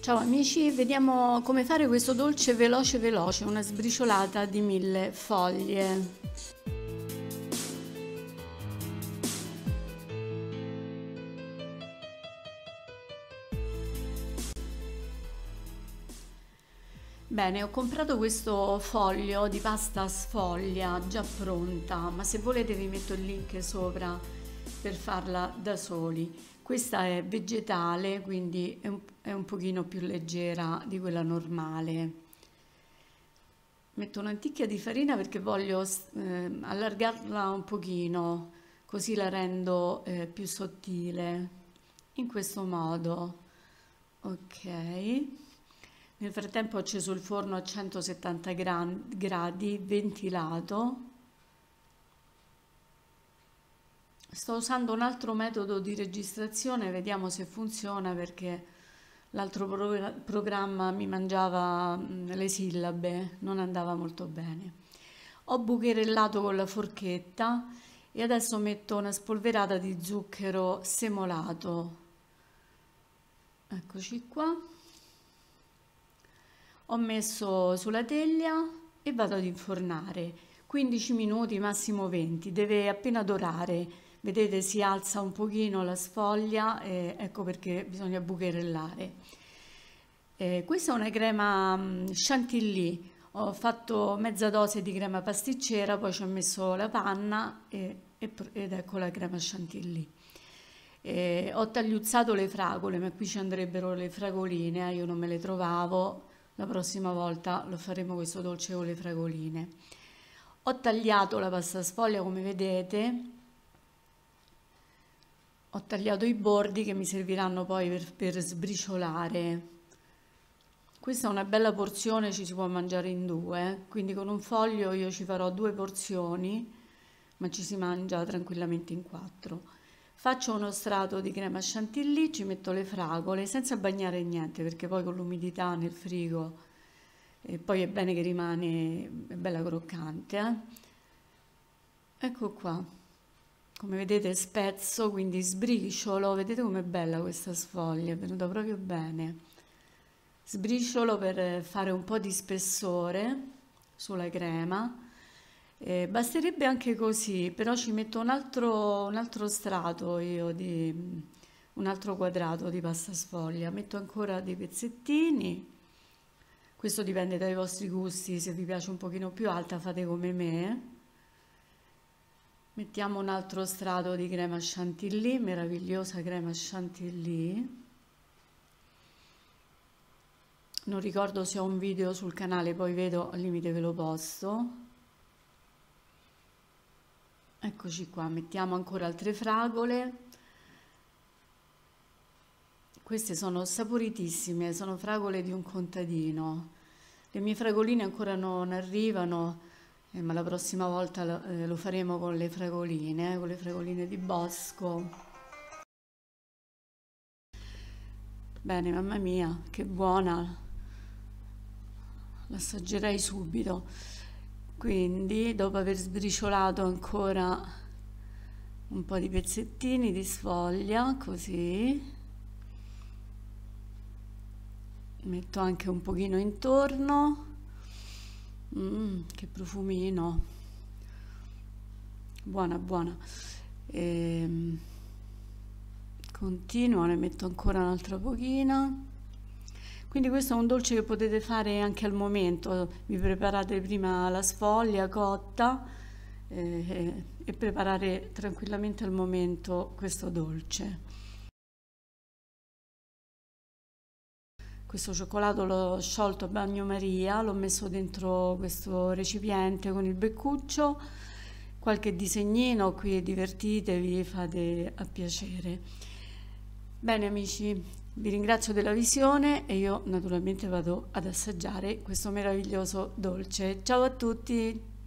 Ciao amici, vediamo come fare questo dolce veloce veloce, una sbriciolata di mille foglie. Bene, ho comprato questo foglio di pasta sfoglia già pronta, ma se volete vi metto il link sopra per farla da soli. Questa è vegetale, quindi è un, è un pochino più leggera di quella normale. Metto un'anticchia di farina perché voglio eh, allargarla un pochino, così la rendo eh, più sottile. In questo modo. Ok. Nel frattempo ho acceso il forno a 170 gradi, ventilato Sto usando un altro metodo di registrazione, vediamo se funziona perché l'altro pro programma mi mangiava mm, le sillabe, non andava molto bene. Ho bucherellato con la forchetta e adesso metto una spolverata di zucchero semolato. Eccoci qua. Ho messo sulla teglia e vado ad infornare. 15 minuti, massimo 20, deve appena dorare vedete si alza un pochino la sfoglia e ecco perché bisogna bucherellare. Eh, questa è una crema mm, chantilly, ho fatto mezza dose di crema pasticcera, poi ci ho messo la panna e, e, ed ecco la crema chantilly. Eh, ho tagliuzzato le fragole, ma qui ci andrebbero le fragoline, eh, io non me le trovavo, la prossima volta lo faremo questo dolce con le fragoline. Ho tagliato la pasta sfoglia come vedete ho tagliato i bordi che mi serviranno poi per, per sbriciolare. Questa è una bella porzione, ci si può mangiare in due, quindi con un foglio io ci farò due porzioni, ma ci si mangia tranquillamente in quattro. Faccio uno strato di crema chantilly, ci metto le fragole senza bagnare niente perché poi con l'umidità nel frigo e poi è bene che rimane bella croccante. Eh? Ecco qua come vedete spezzo quindi sbriciolo. Vedete com'è bella questa sfoglia è venuta proprio bene. Sbriciolo per fare un po' di spessore sulla crema. Eh, basterebbe anche così però ci metto un altro, un altro strato io di un altro quadrato di pasta sfoglia. Metto ancora dei pezzettini. Questo dipende dai vostri gusti se vi piace un pochino più alta fate come me Mettiamo un altro strato di crema chantilly, meravigliosa crema chantilly. Non ricordo se ho un video sul canale, poi vedo al limite ve lo posto. Eccoci qua, mettiamo ancora altre fragole. Queste sono saporitissime, sono fragole di un contadino. Le mie fragoline ancora non arrivano, eh, ma la prossima volta lo, eh, lo faremo con le fragoline, eh, con le fragoline di bosco. Bene, mamma mia, che buona! L'assaggerei subito. Quindi, dopo aver sbriciolato ancora un po' di pezzettini di sfoglia, così, metto anche un pochino intorno Mm, che profumino. Buona, buona. E, ehm, continuo, ne metto ancora un'altra pochina. Quindi questo è un dolce che potete fare anche al momento. Vi preparate prima la sfoglia cotta eh, e preparare tranquillamente al momento questo dolce. Questo cioccolato l'ho sciolto a bagnomaria, l'ho messo dentro questo recipiente con il beccuccio, qualche disegnino qui, divertitevi, fate a piacere. Bene amici, vi ringrazio della visione e io naturalmente vado ad assaggiare questo meraviglioso dolce. Ciao a tutti!